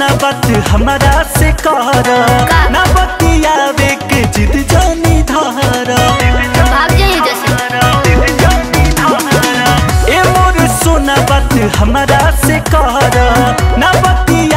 सोना बात हमारा से कर ना बतियावे के जिद जानी धारा। ए मोर सोना बात हमारा से कर ना बतियावे